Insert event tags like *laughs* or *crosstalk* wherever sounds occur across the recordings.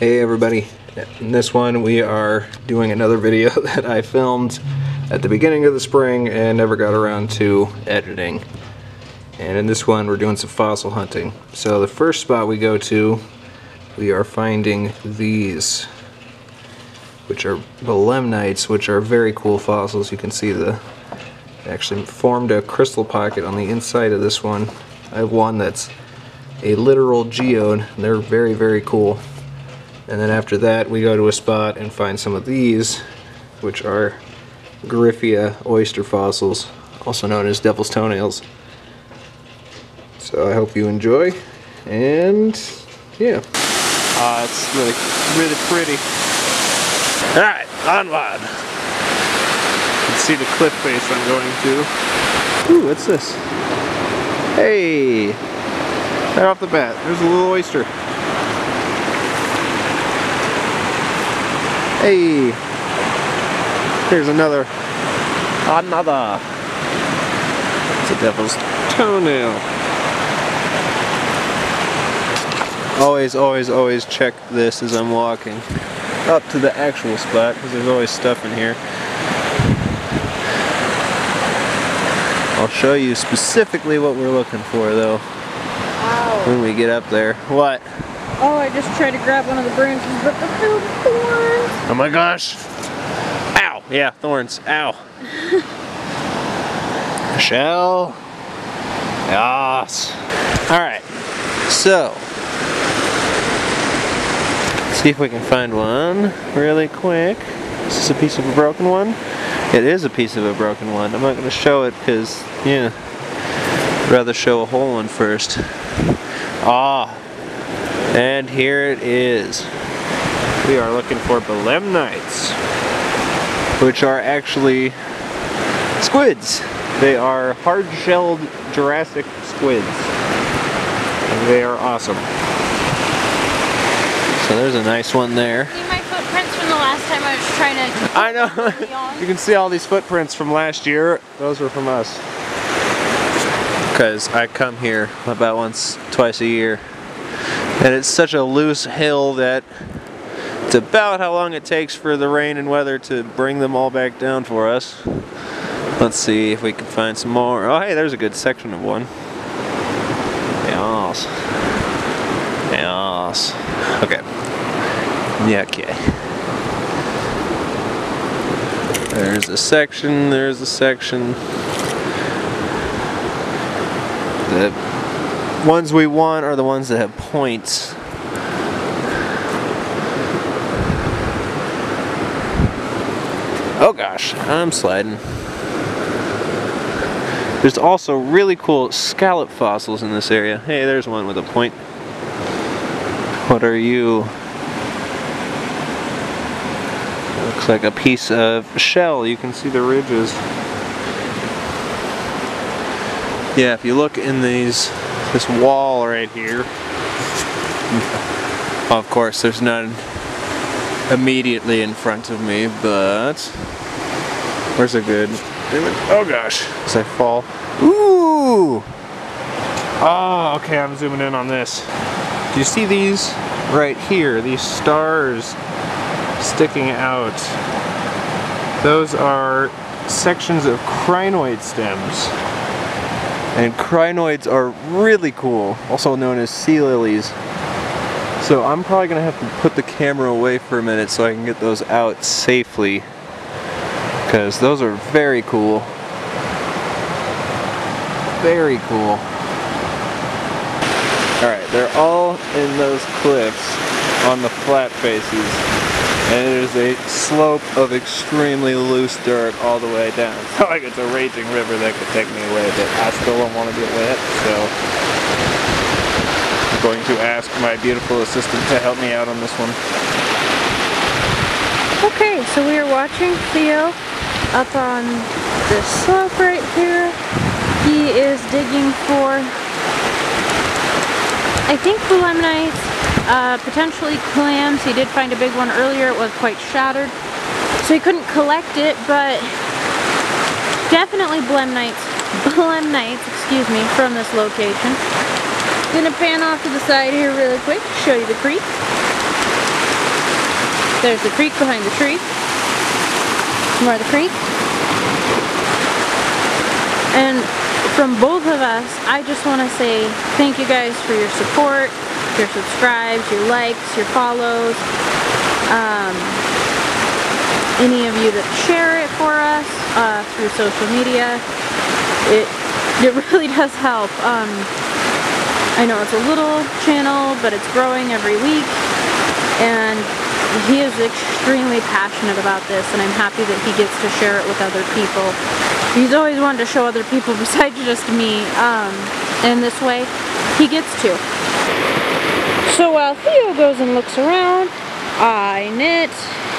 Hey everybody, in this one we are doing another video *laughs* that I filmed at the beginning of the spring and never got around to editing. And in this one we're doing some fossil hunting. So the first spot we go to, we are finding these, which are belemnites, which are very cool fossils. You can see the, actually formed a crystal pocket on the inside of this one. I have one that's a literal geode. And they're very, very cool. And then after that, we go to a spot and find some of these, which are Gryphaea oyster fossils, also known as devil's toenails. So I hope you enjoy, and yeah. Uh, it's really, really pretty. Alright, onward. You can see the cliff face I'm going to. Ooh, what's this? Hey! Right off the bat, there's a little oyster. Hey! Here's another. Another. It's a devil's toenail. Always, always, always check this as I'm walking up to the actual spot because there's always stuff in here. I'll show you specifically what we're looking for though Ow. when we get up there. What? Oh, I just tried to grab one of the branches, but the filled thorns. Oh my gosh. Ow. Yeah, thorns. Ow. *laughs* Shell. Yes. Alright. So. See if we can find one really quick. This is this a piece of a broken one? It is a piece of a broken one. I'm not going to show it because, yeah. I'd rather show a whole one first. Ah. And here it is. We are looking for belemnites, which are actually squids. They are hard-shelled Jurassic squids. And they are awesome. So there's a nice one there. See my footprints from the last time I was trying to. *laughs* I know. *laughs* you can see all these footprints from last year. Those were from us. Because I come here about once, twice a year. And it's such a loose hill that it's about how long it takes for the rain and weather to bring them all back down for us. Let's see if we can find some more. Oh, hey, there's a good section of one. Yes. Yes. Okay. Yeah, okay. There's a section, there's a section. The ones we want are the ones that have points. Oh gosh, I'm sliding. There's also really cool scallop fossils in this area. Hey, there's one with a point. What are you? Looks like a piece of shell. You can see the ridges. Yeah, if you look in these, this wall right here, of course there's none immediately in front of me, but where's a good image? Oh gosh, as I fall. Ooh! Oh, okay, I'm zooming in on this. Do you see these right here? These stars sticking out. Those are sections of crinoid stems. And crinoids are really cool, also known as sea lilies. So I'm probably gonna have to put the camera away for a minute so I can get those out safely. Because those are very cool. Very cool. Alright, they're all in those cliffs on the flat faces. And it is a slope of extremely loose dirt all the way down. *laughs* So like it's a raging river that could take me away, but I still don't want to get wet, so I'm going to ask my beautiful assistant to help me out on this one. Okay, so we are watching Theo up on this slope right here. He is digging for, I think, belemnites, uh, potentially clams. He did find a big one earlier. It was quite shattered. So he couldn't collect it, but definitely blemnites, *laughs* blemnites, excuse me, from this location. Gonna pan off to the side here really quick, show you the creek. There's the creek behind the tree. More of the creek. And from both of us, I just want to say thank you guys for your support, your subscribes, your likes, your follows. Um, any of you that share it for us uh, through social media. It, it *laughs* really does help. Um, I know it's a little channel, but it's growing every week. And he is extremely passionate about this, and I'm happy that he gets to share it with other people. He's always wanted to show other people *laughs* besides just me, um, and this way, he gets to. So while Theo goes and looks around, I knit,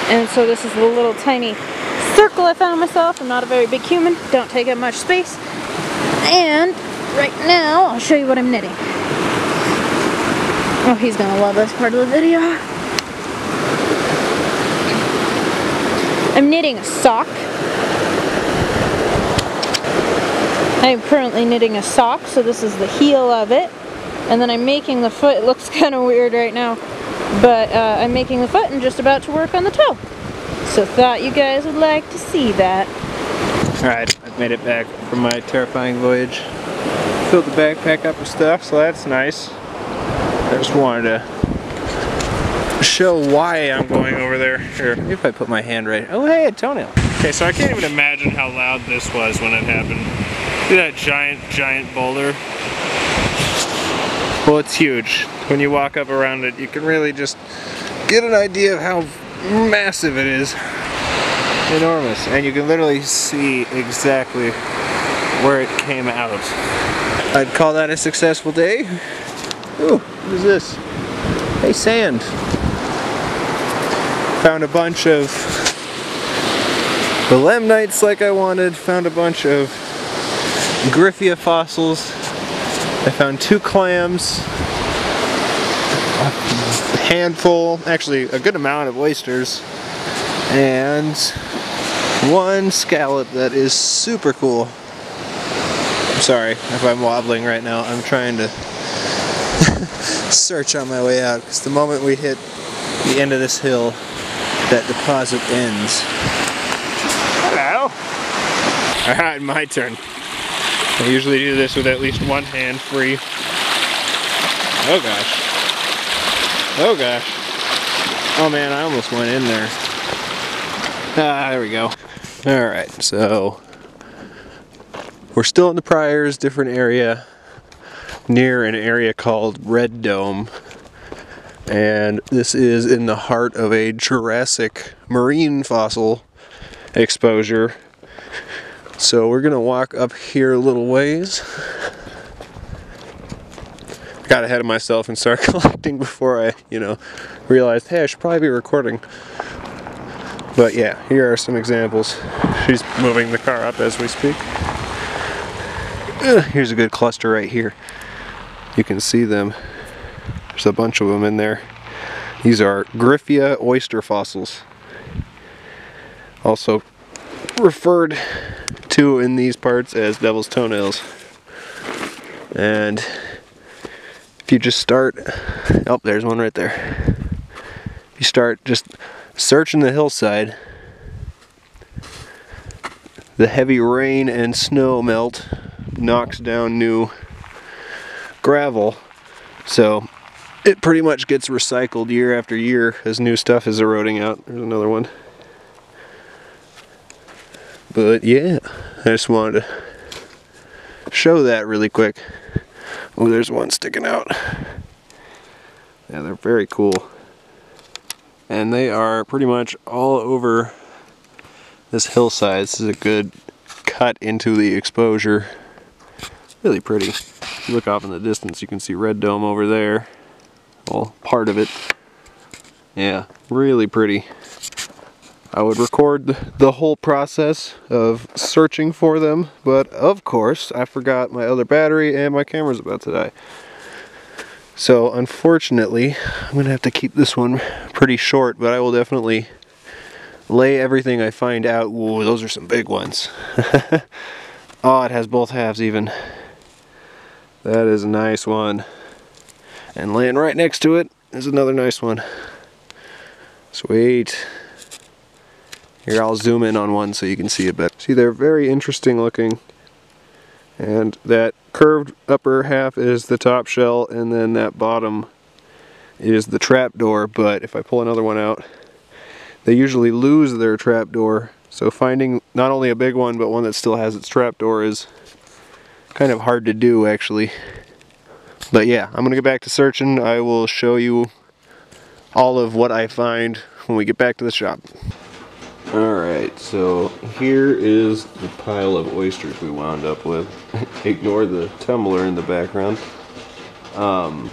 and so this is the little tiny circle I found myself. I'm not a very big human, don't take up much space. And right now, I'll show you what I'm knitting. Oh, he's gonna love this part of the video. I'm knitting a sock. I'm currently knitting a sock, so this is the heel of it. And then I'm making the foot, it looks *laughs* kind of weird right now, but uh, I'm making the foot and just about to work on the toe. So thought you guys would like to see that. Alright, I've made it back from my terrifying voyage. Filled the backpack up with stuff, so that's nice. I just wanted to show why I'm going over there. Here, if I put my hand right. Oh, hey, a toenail. Okay, so I can't even imagine how loud this was when it happened. See that giant, giant boulder? Well, it's huge. When you walk up around it, you can really just get an idea of how massive it is. Enormous. And you can literally see exactly where it came out. I'd call that a successful day. Ooh, what is this? Hey, sand. Found a bunch of belemnites like I wanted. Found a bunch of Gryphaea fossils. I found two clams, a handful, actually a good amount of oysters, and one scallop that is super cool. I'm sorry if I'm wobbling right now. I'm trying to *laughs* search on my way out because the moment we hit the end of this hill, that deposit ends. Hello. Alright, my turn. I usually do this with at least one hand free. Oh gosh. Oh gosh. Oh man, I almost went in there. Ah, there we go. Alright, so we're still in the Pryors, different area, near an area called Red Dome. And this is in the heart of a Jurassic marine fossil exposure. So we're gonna walk up here a little ways. Got ahead of myself and started *laughs* collecting before I, you know, realized, hey, I should probably be recording. But yeah, here are some examples. She's moving the car up as we speak. Uh, Here's a good cluster right here. You can see them. There's a bunch of them in there. These are Gryphaea oyster fossils. Also referred to in these parts as devil's toenails. And if you just start, oh, there's one right there. You start just searching the hillside, the heavy rain and snow melt knocks down new gravel. So it pretty much gets recycled year after year as new stuff is eroding out. There's another one. But yeah, I just wanted to show that really quick. Oh, there's one sticking out. Yeah, they're very cool. And they are pretty much all over this hillside. This is a good cut into the exposure. Really pretty. If you look off in the distance, you can see Red Dome over there. Well, part of it. Yeah, really pretty. I would record the- whole process of searching for them, but of course I forgot my other battery and my camera's about to die. So unfortunately, I'm gonna have to keep this one pretty short, but I will definitely lay everything I find out. Whoa, those are some big ones. *laughs* oh, it has both halves even. That is a nice one. And laying right next to it is another nice one. Sweet. Here, I'll zoom in on one so you can see it better. See, they're very interesting looking. And that curved upper half is the top shell, and then that bottom is the trap door. But if I pull another one out, they usually lose their trap door. So finding not only a big one, but one that still has its trap door is kind of hard to do, actually. But yeah, I'm gonna get back to searching. I will show you all of what I find when we get back to the shop. Alright, so here is the pile of oysters we wound up with. *laughs* Ignore the tumbler in the background. Um,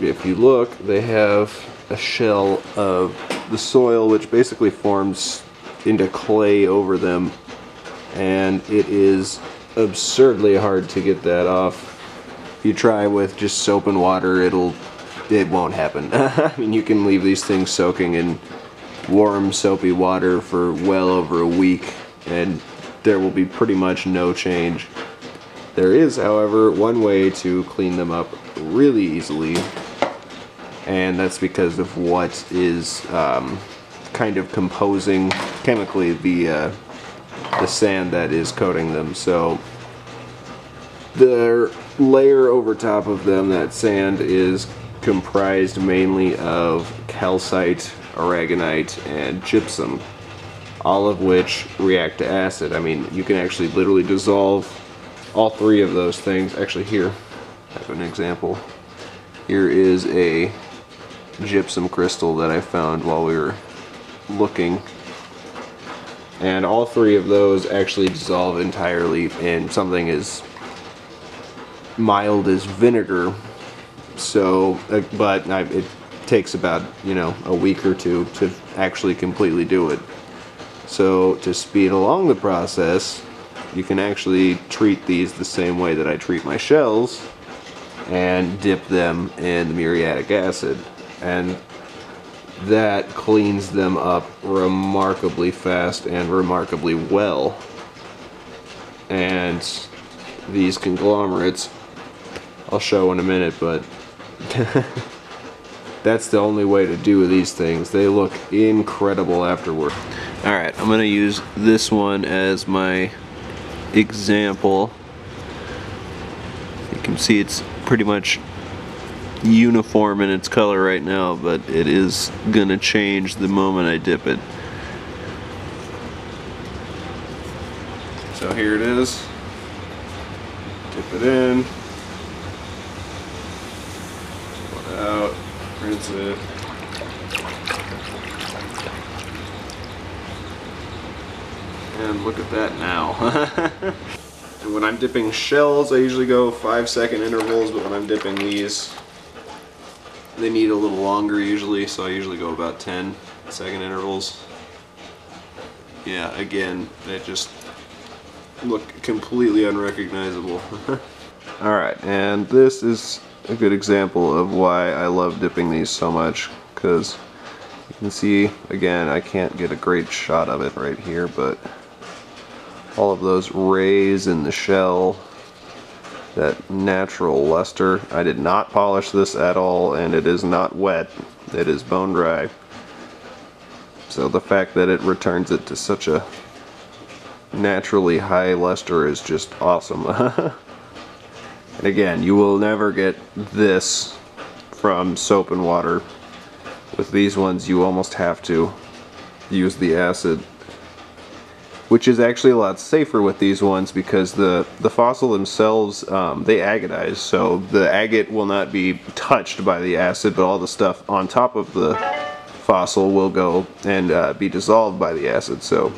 if you look, they have a shell of the soil which basically forms into clay over them and it is absurdly hard to get that off. If you try with just soap and water, it'll it won't happen. *laughs* I mean, you can leave these things soaking in warm, soapy water for well over a week, and there will be pretty much no change. There is, however, one way to clean them up really easily, and that's because of what is um, kind of composing chemically the uh, the sand that is coating them. So the layer over top of them, that sand, is comprised mainly of calcite, aragonite, and gypsum, all of which react to acid. I mean, you can actually literally dissolve all three of those things. Actually, here, I have an example. Here is a gypsum crystal that I found while we were looking. And all three of those actually dissolve entirely in something as mild as vinegar. So, uh, but I, it takes about, you know, a week or two to actually completely do it. So to speed along the process, you can actually treat these the same way that I treat my shells and dip them in the muriatic acid. And that cleans them up remarkably fast and remarkably well. And these conglomerates, I'll show in a minute, but *laughs* that's the only way to do these things. They look incredible afterward. Alright, I'm going to use this one as my example. You can see it's pretty much uniform in its color right now, but it is gonna change the moment I dip it. So here it is. Dip it in. Pull it out. Rinse it. And look at that now. *laughs* and when I'm dipping shells, I usually go five second intervals, but when I'm dipping these, they need a little longer usually, so I usually go about 10 second intervals. Yeah, again, they just look completely unrecognizable. *laughs* Alright, and this is a good example of why I love dipping these so much, because you can see, again, I can't get a great shot of it right here, but all of those rays in the shell that natural luster. I did not polish this at all and it is not wet. It is bone dry. So the fact that it returns it to such a naturally high luster is just awesome. *laughs* and again, you will never get this from soap and water. With these ones you almost have to use the acid which is actually a lot safer with these ones because the, the fossil themselves, um, they agatize, so the agate will not be touched by the acid, but all the stuff on top of the fossil will go and uh, be dissolved by the acid. So,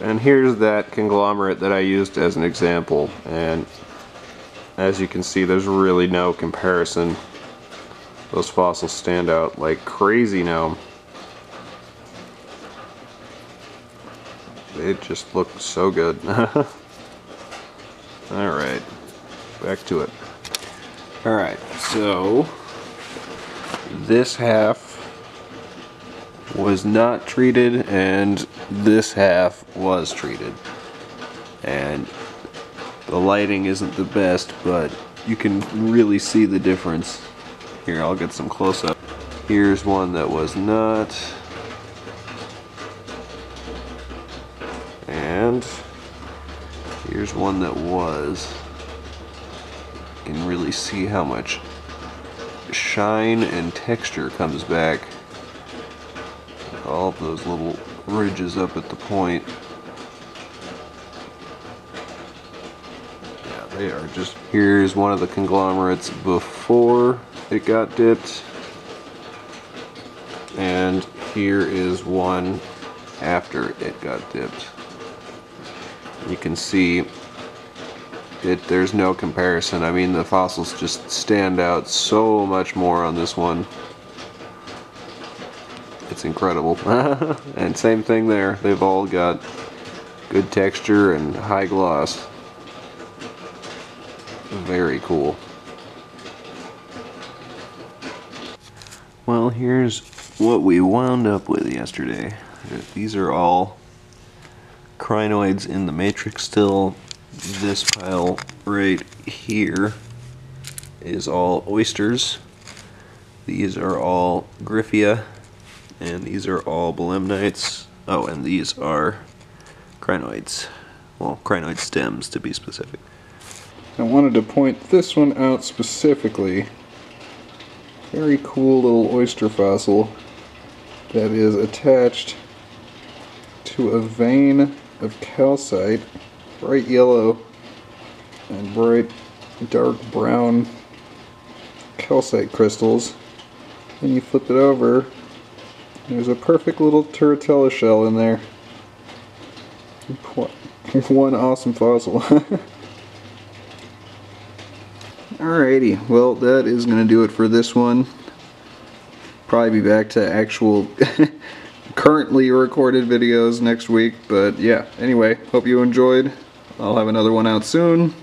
And here's that conglomerate that I used as an example, and as you can see, there's really no comparison. Those fossils stand out like crazy now. they just look so good. *laughs* Alright, back to it. Alright, so this half was not treated and this half was treated. And the lighting isn't the best, but you can really see the difference. Here, I'll get some close up. Here's one that was not. And here's one that was. You can really see how much shine and texture comes back. All of those little ridges up at the point. They are just. Here's one of the conglomerates before it got dipped. And here is one after it got dipped. You can see it there's no comparison. I mean the fossils just stand out so much more on this one. It's incredible. *laughs* and same thing there. They've all got good texture and high gloss. Very cool. Well, here's what we wound up with yesterday. These are all crinoids in the matrix still. This pile right here is all oysters. These are all Gryphaea, and these are all belemnites. Oh, and these are crinoids. Well, crinoid stems to be specific. I wanted to point this one out specifically. Very cool little oyster fossil that is attached to a vein of calcite, bright yellow and bright dark brown calcite crystals. Then you flip it over, there's a perfect little turritella shell in there. *laughs* One awesome fossil. *laughs* Alrighty, well that is going to do it for this one. Probably be back to actual *laughs* currently recorded videos next week, but yeah, anyway, hope you enjoyed. I'll have another one out soon.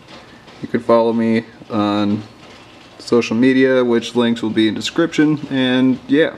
You can follow me on social media, which links will be in description, and yeah.